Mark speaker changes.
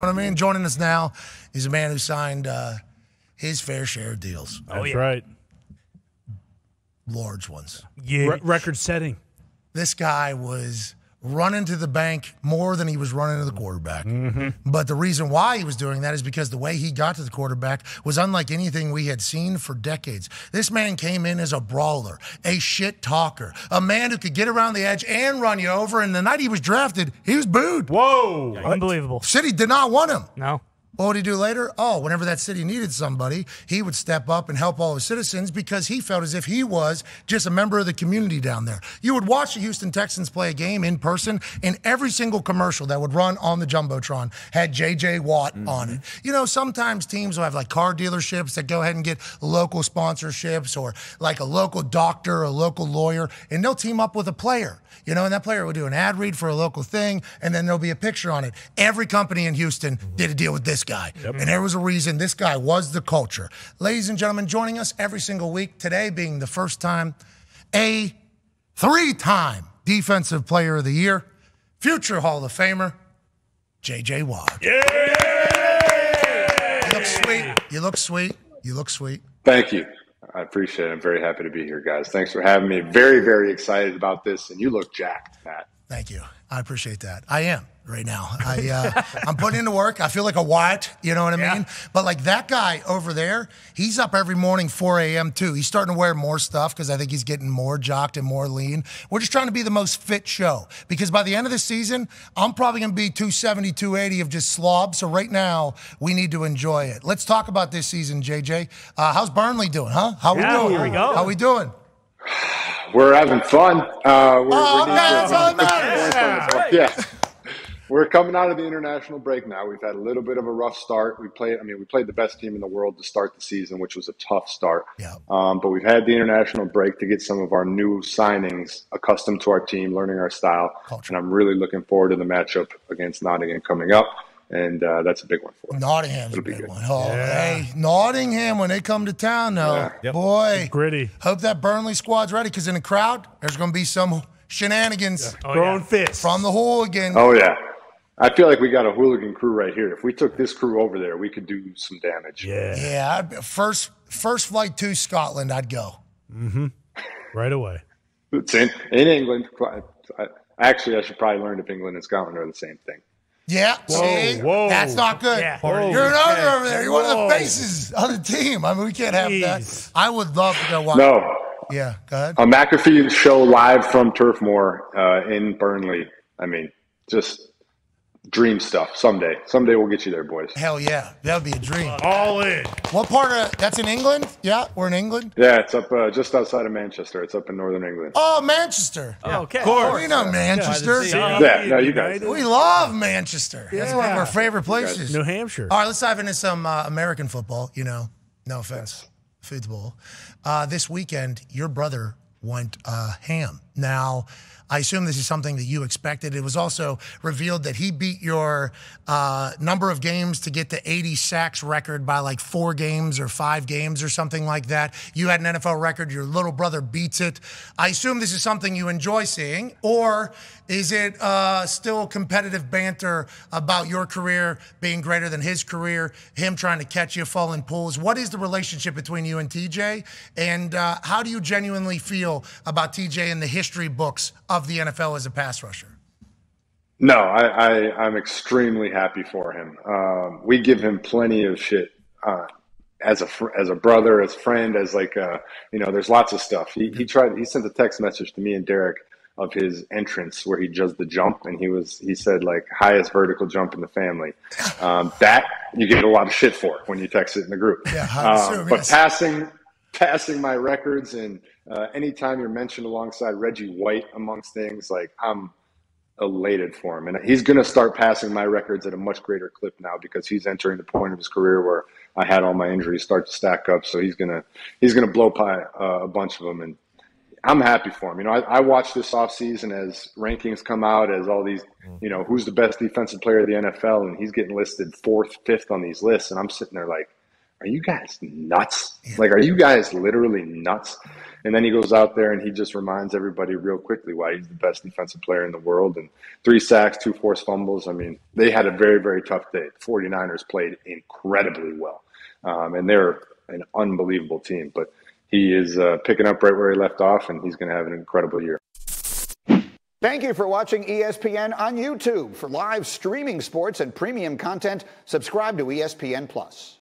Speaker 1: what I mean? Joining us now is a man who signed uh, his fair share of deals.
Speaker 2: That's right.
Speaker 1: Large ones.
Speaker 2: Yeah. record setting.
Speaker 1: This guy was running to the bank more than he was running to the quarterback.
Speaker 2: Mm-hmm.
Speaker 1: But the reason why he was doing that is because the way he got to the quarterback was unlike anything we had seen for decades. This man came in as a brawler, a shit talker, a man who could get around the edge and run you over. And the night he was drafted, he was booed.
Speaker 2: Whoa.
Speaker 3: Unbelievable.
Speaker 1: City did not want him.
Speaker 3: No.
Speaker 1: What would he do later? Oh, whenever that city needed somebody, he would step up and help all his citizens because he felt as if he was just a member of the community down there. You would watch the Houston Texans play a game in person, and every single commercial that would run on the Jumbotron had JJ Watt mm-hmm. on it. You know, sometimes teams will have like car dealerships that go ahead and get local sponsorships or like a local doctor, a local lawyer, and they'll team up with a player. You know, and that player will do an ad read for a local thing, and then there'll be a picture on it. Every company in Houston did a deal with this guy. And there was a reason this guy was the culture. Ladies and gentlemen, joining us every single week, today being the first time, a three time Defensive Player of the Year, future Hall of Famer, JJ Watt. Yeah! You look sweet. You look sweet. You look sweet.
Speaker 4: Thank you. I appreciate it. I'm very happy to be here, guys. Thanks for having me. Very, very excited about this. And you look jacked, Matt.
Speaker 1: Thank you. I appreciate that. I am right now. I uh, I'm putting into work. I feel like a Wyatt. You know what I mean? But like that guy over there, he's up every morning 4 a.m. too. He's starting to wear more stuff because I think he's getting more jocked and more lean. We're just trying to be the most fit show because by the end of the season, I'm probably going to be 270, 280 of just slob. So right now, we need to enjoy it. Let's talk about this season, JJ. Uh, how's Burnley doing? Huh? How we
Speaker 3: Yeah,
Speaker 1: doing?
Speaker 3: here we go.
Speaker 1: How we doing?
Speaker 4: We're having fun. Uh, we're,
Speaker 1: Oh,
Speaker 4: we
Speaker 1: okay, that's all that matters.
Speaker 4: yeah. We're coming out of the international break now. We've had a little bit of a rough start. We played, I mean, we played the best team in the world to start the season, which was a tough start.
Speaker 1: Yeah.
Speaker 4: Um, but we've had the international break to get some of our new signings accustomed to our team, learning our style.
Speaker 1: Culture.
Speaker 4: And I'm really looking forward to the matchup against Nottingham coming up. And uh, that's a big one for us.
Speaker 1: Nottingham's
Speaker 4: It'll be
Speaker 1: big
Speaker 4: good.
Speaker 1: one. Oh, hey, Nottingham when they come to town, though,
Speaker 4: Yeah.
Speaker 2: Yep.
Speaker 1: boy,
Speaker 2: Gritty.
Speaker 1: Hope that Burnley squad's ready because in the crowd there's going to be some shenanigans
Speaker 3: Oh,
Speaker 2: Throwing
Speaker 3: yeah.
Speaker 2: fists.
Speaker 1: from the hooligan.
Speaker 4: Oh yeah, I feel like we got a hooligan crew right here. If we took this crew over there, we could do some damage.
Speaker 2: yeah.
Speaker 1: Yeah, I'd, first first flight to Scotland, I'd go. Mm-hmm.
Speaker 2: Right away.
Speaker 4: It's in in England. I, actually, I should probably learn if England and Scotland are the same thing.
Speaker 1: Yeah, see,
Speaker 2: whoa.
Speaker 1: that's not good.
Speaker 3: Yeah.
Speaker 1: You're an
Speaker 2: Holy
Speaker 1: owner over there. You're one of the faces of the team. I mean, we can't have
Speaker 2: Jeez.
Speaker 1: that. I would love to go watch.
Speaker 4: No,
Speaker 1: Yeah, go ahead.
Speaker 4: a McAfee show live from Turf Moor uh, in Burnley. I mean, just dream stuff. Someday, someday we'll get you there, boys.
Speaker 1: Hell yeah, that would be a dream.
Speaker 2: All in.
Speaker 1: What part of that's in England? Yeah, we're in England.
Speaker 4: Yeah, it's up uh, just outside of Manchester. It's up in northern England.
Speaker 1: Oh, Manchester.
Speaker 3: Okay.
Speaker 1: Oh, we know Manchester.
Speaker 4: Yeah, no, you guys.
Speaker 1: We love Manchester. That's one of our favorite places.
Speaker 2: New Hampshire.
Speaker 1: All right, let's dive into some uh, American football. You know, no offense, football. Uh, this weekend, your brother went uh, ham. Now, I assume this is something that you expected. It was also revealed that he beat your uh, number of games to get the 80 sacks record by like four games or five games or something like that. You had an NFL record. Your little brother beats it. I assume this is something you enjoy seeing, or is it uh, still competitive banter about your career being greater than his career, him trying to catch you falling pools? What is the relationship between you and TJ? And uh, how do you genuinely feel about TJ and the history books of the NFL as a pass rusher?
Speaker 4: No, I, I I'm extremely happy for him. Um, we give him plenty of shit uh, as a fr- as a brother, as a friend, as like uh, you know. There's lots of stuff. He he tried. He sent a text message to me and Derek of his entrance where he does the jump, and he was he said like highest vertical jump in the family. Um, that you get a lot of shit for when you text it in the group.
Speaker 1: Yeah, I
Speaker 4: Um,
Speaker 1: assume,
Speaker 4: but
Speaker 1: yes.
Speaker 4: passing passing my records and uh, anytime you're mentioned alongside Reggie White amongst things like I'm elated for him. And he's going to start passing my records at a much greater clip now because he's entering the point of his career where I had all my injuries start to stack up. So he's going to, he's going to blow by uh, a bunch of them. And I'm happy for him. You know, I, I watched this offseason as rankings come out, as all these, you know, who's the best defensive player of the NFL. And he's getting listed fourth, fifth on these lists. And I'm sitting there like, are you guys nuts? Like, are you guys literally nuts? And then he goes out there and he just reminds everybody real quickly why he's the best defensive player in the world. And three sacks, two forced fumbles. I mean, they had a very, very tough day. The 49ers played incredibly well. Um, and they're an unbelievable team. But he is uh, picking up right where he left off, and he's going to have an incredible year.
Speaker 3: Thank you for watching ESPN on YouTube. For live streaming sports and premium content, subscribe to ESPN Plus.